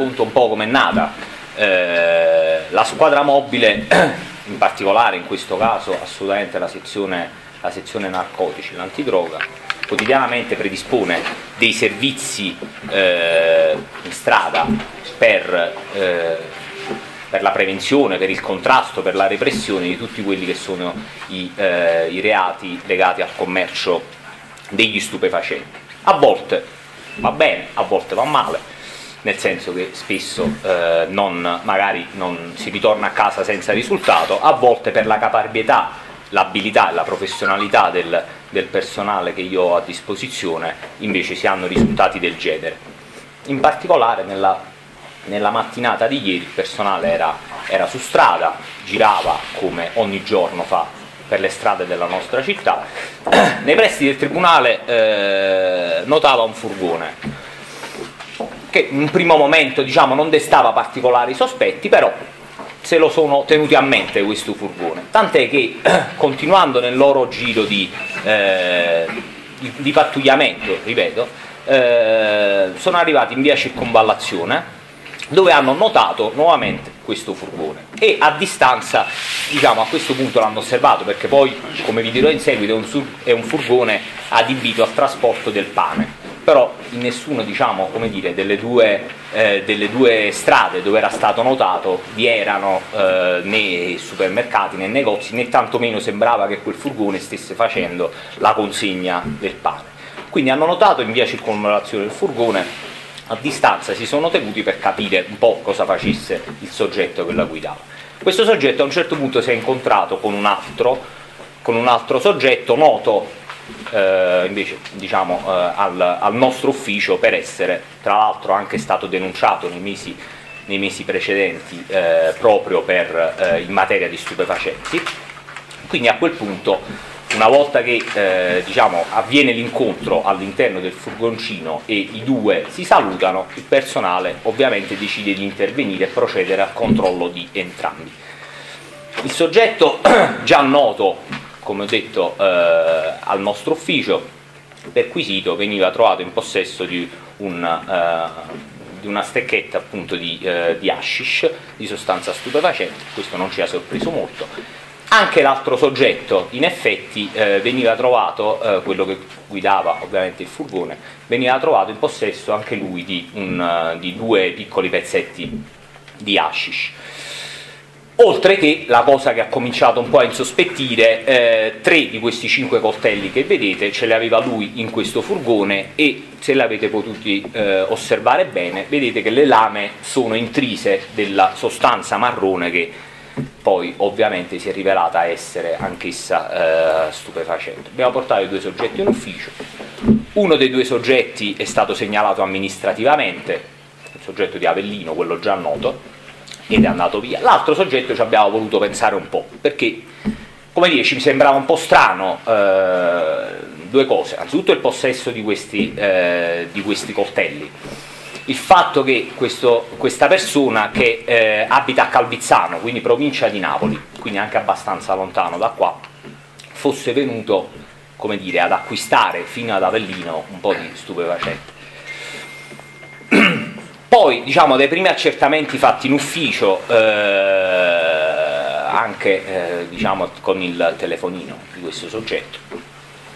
racconto un po' com'è nata. Eh, la squadra mobile, in particolare in questo caso assolutamente la sezione, la sezione narcotici, l'antidroga, quotidianamente predispone dei servizi eh, in strada per, eh, per, la prevenzione, per il contrasto, per la repressione di tutti quelli che sono i, eh, i reati legati al commercio degli stupefacenti. A volte va bene, a volte va male, nel senso che spesso eh, non, magari non si ritorna a casa senza risultato, a volte per la caparbietà, l'abilità e la professionalità del, del personale che io ho a disposizione invece si hanno risultati del genere. In particolare nella, nella mattinata di ieri il personale era, era su strada, girava come ogni giorno fa per le strade della nostra città, nei pressi del tribunale eh, notava un furgone che in un primo momento diciamo, non destava particolari sospetti, però se lo sono tenuti a mente questo furgone, tant'è che continuando nel loro giro di, eh, di, di pattugliamento, ripeto, eh, sono arrivati in via circonvallazione dove hanno notato nuovamente questo furgone. E a distanza, diciamo a questo punto l'hanno osservato perché poi, come vi dirò in seguito, è un furgone adibito al trasporto del pane però in nessuno diciamo, delle, due, eh, delle, due, strade dove era stato notato vi erano eh, né supermercati né negozi né tantomeno sembrava che quel furgone stesse facendo la consegna del pane. Quindi hanno notato in via circonvallazione del furgone, a distanza si sono tenuti per capire un po' cosa facesse il soggetto che la guidava. Questo soggetto a un certo punto si è incontrato con un altro, con un altro soggetto noto eh, invece diciamo, eh, al, al, nostro ufficio per essere tra l'altro anche stato denunciato nei mesi, nei mesi precedenti eh, proprio per, eh, in materia di stupefacenti. Quindi a quel punto una volta che eh, diciamo, avviene l'incontro all'interno del furgoncino e i due si salutano, il personale ovviamente decide di intervenire e procedere al controllo di entrambi. Il soggetto già noto come ho detto, eh, al nostro ufficio, perquisito veniva trovato in possesso di, un, eh, di una stecchetta appunto di, eh, di hashish, di sostanza stupefacente, questo non ci ha sorpreso molto. Anche l'altro soggetto, in effetti, eh, veniva trovato, eh, quello che guidava ovviamente il furgone, veniva trovato in possesso anche lui di, un, di due piccoli pezzetti di hashish. Oltre che la cosa che ha cominciato un po' a insospettire, eh, tre di questi cinque coltelli che vedete ce li aveva lui in questo furgone e se l'avete potuti eh, osservare bene, vedete che le lame sono intrise della sostanza marrone che poi ovviamente si è rivelata essere anch'essa eh, stupefacente. Abbiamo portato i due soggetti in ufficio, uno dei due soggetti è stato segnalato amministrativamente, il soggetto di Avellino, quello già noto, ed è andato via. L'altro soggetto ci abbiamo voluto pensare un po', perché come dire, ci sembrava un po' strano eh, due cose, anzitutto il possesso di questi, eh, di questi coltelli, il fatto che questo, questa persona che eh, abita a Calvizzano, quindi provincia di Napoli, quindi anche abbastanza lontano da qua, fosse venuto dire, ad acquistare fino ad Avellino un po' di stupefacente. Poi, diciamo, dai primi accertamenti fatti in ufficio, eh, anche eh, diciamo, con il telefonino di questo soggetto,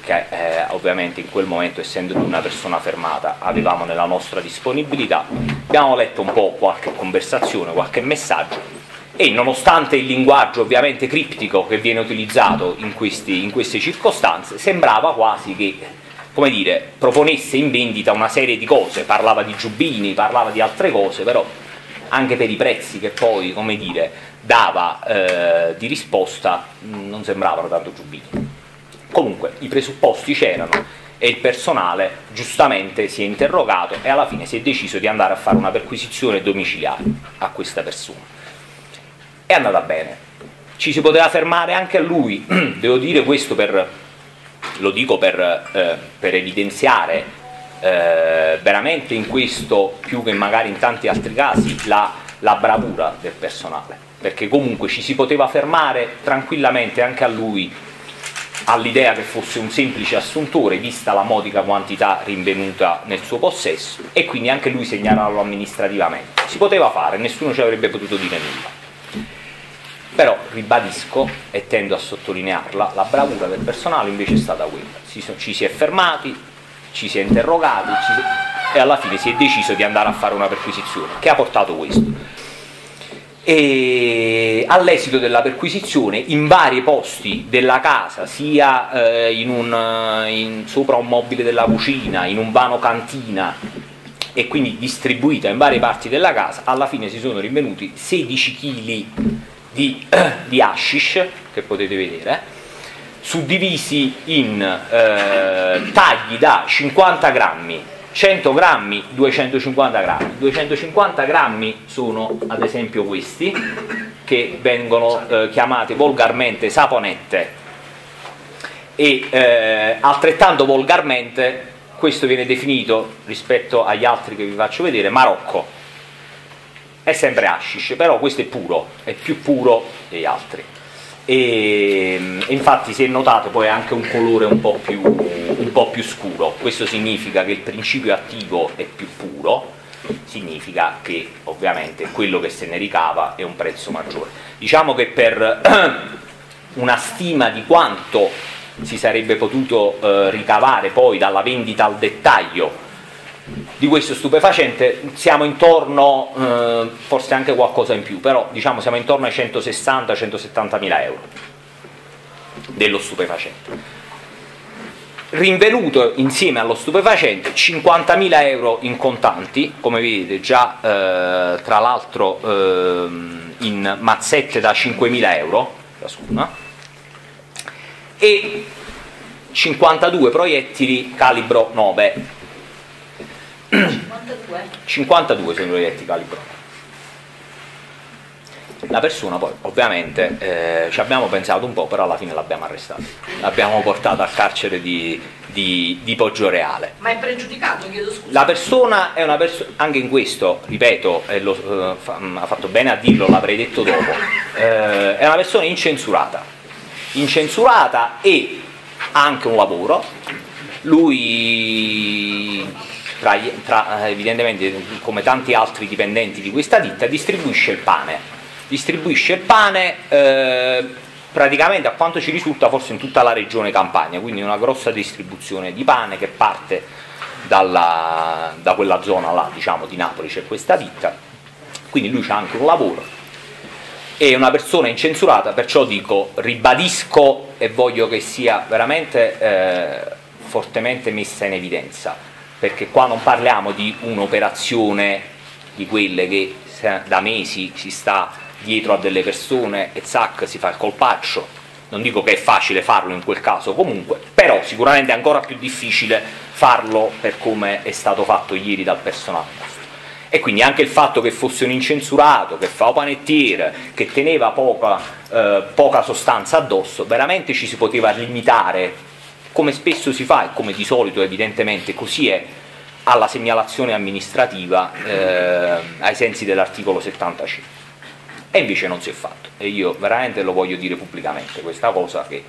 che eh, ovviamente in quel momento, essendo una persona fermata, avevamo nella nostra disponibilità, abbiamo letto un po' qualche conversazione, qualche messaggio e nonostante il linguaggio ovviamente criptico che viene utilizzato in, questi, in queste circostanze, sembrava quasi che come dire, proponesse in vendita una serie di cose, parlava di giubbini, parlava di altre cose, però anche per i prezzi che poi, come dire, dava eh, di risposta mm, non sembravano tanto giubbini. Comunque i presupposti c'erano e il personale giustamente si è interrogato e alla fine si è deciso di andare a fare una perquisizione domiciliare a questa persona. È andata bene. Ci si poteva fermare anche a lui, devo dire questo per lo dico per, eh, per evidenziare eh, veramente in questo, più che magari in tanti altri casi, la, la bravura del personale, perché comunque ci si poteva fermare tranquillamente anche a lui all'idea che fosse un semplice assuntore, vista la modica quantità rinvenuta nel suo possesso, e quindi anche lui segnalarlo amministrativamente. si poteva fare, nessuno ci avrebbe potuto dire nulla. Però ribadisco e tendo a sottolinearla, la bravura del personale invece è stata quella, ci si è fermati, ci si è interrogati ci si... e alla fine si è deciso di andare a fare una perquisizione, che ha portato questo. E all'esito della perquisizione in vari posti della casa, sia eh, in un, eh, in, sopra un mobile della cucina, in un vano cantina e quindi distribuita in varie parti della casa, alla fine si sono rinvenuti 16 kg di, di hashish, che potete vedere, suddivisi in eh, tagli da 50 grammi 100 grammi, 250 grammi. 250 grammi sono ad esempio questi, che vengono eh, chiamati volgarmente saponette e eh, altrettanto volgarmente questo viene definito rispetto agli altri che vi faccio vedere Marocco è sempre hashish però questo è puro è più puro degli altri. E infatti se notate poi ha anche un colore un po, più, un po' più scuro, questo significa che il principio attivo è più puro, significa che ovviamente quello che se ne ricava è un prezzo maggiore. Diciamo che per una stima di quanto si sarebbe potuto eh, ricavare poi dalla vendita al dettaglio di questo stupefacente siamo intorno, eh, forse anche qualcosa in più, però diciamo siamo intorno ai 160-170 mila euro dello stupefacente. Rinvenuto insieme allo stupefacente 50 mila euro in contanti, come vedete già eh, tra l'altro eh, in mazzette da 5 mila euro ciascuna, e 52 proiettili calibro 9 52? 52 sono i proiettili calibrati. La persona poi ovviamente eh, ci abbiamo pensato un po', però alla fine l'abbiamo arrestato. L'abbiamo portato al carcere di, di, di Poggioreale. Ma è pregiudicato, chiedo scusa. La persona è una persona, anche in questo, ripeto, e lo, eh, fa, mm, ha fatto bene a dirlo, l'avrei detto dopo, eh, è una persona incensurata. Incensurata e ha anche un lavoro. Lui tra, tra, eh, evidentemente come tanti altri dipendenti di questa ditta, distribuisce il pane. Distribuisce il pane eh, praticamente a quanto ci risulta forse in tutta la regione Campania, quindi una grossa distribuzione di pane che parte dalla, da quella zona là, diciamo di Napoli c'è questa ditta, quindi lui c'ha anche un lavoro, è una persona incensurata, perciò dico, ribadisco e voglio che sia veramente eh, fortemente messa in evidenza perché qua non parliamo di un'operazione di quelle che da mesi si sta dietro a delle persone e zac si fa il colpaccio, non dico che è facile farlo in quel caso comunque, però sicuramente è ancora più difficile farlo per come è stato fatto ieri dal personale nostro. E quindi anche il fatto che fosse un incensurato, che fa panettiere, che teneva poca, eh, poca sostanza addosso, veramente ci si poteva limitare come spesso si fa e come di solito evidentemente così è alla segnalazione amministrativa eh, ai sensi dell'articolo 75 e invece non si è fatto. E io veramente lo voglio dire pubblicamente questa cosa che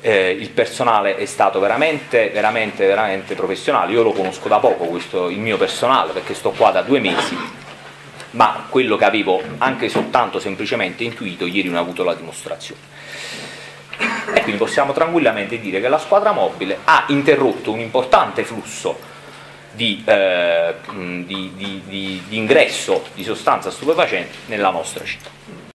eh, il personale è stato veramente, veramente, veramente professionale, io lo conosco da poco questo, il mio personale perché sto qua da due mesi ma quello che avevo anche soltanto semplicemente intuito ieri non ho avuto la dimostrazione e quindi possiamo tranquillamente dire che la squadra mobile ha interrotto un importante flusso di, eh, di, di, di ingresso di sostanza stupefacente nella nostra città.